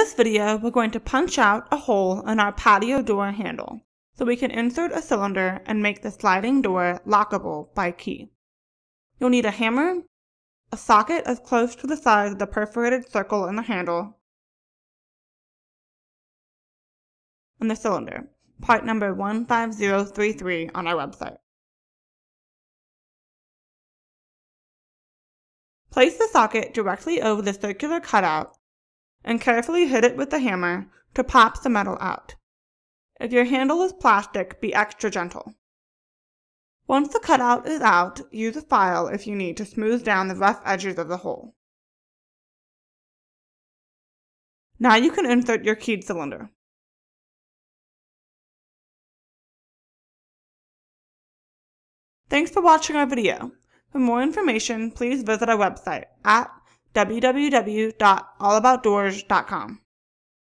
In this video, we're going to punch out a hole in our patio door handle so we can insert a cylinder and make the sliding door lockable by key. You'll need a hammer, a socket as close to the size of the perforated circle in the handle, and the cylinder, part number 15033 on our website. Place the socket directly over the circular cutout and carefully hit it with the hammer to pop the metal out. If your handle is plastic, be extra gentle. Once the cutout is out, use a file if you need to smooth down the rough edges of the hole. Now you can insert your keyed cylinder. Thanks for watching our video. For more information, please visit our website at www.allaboutdoors.com.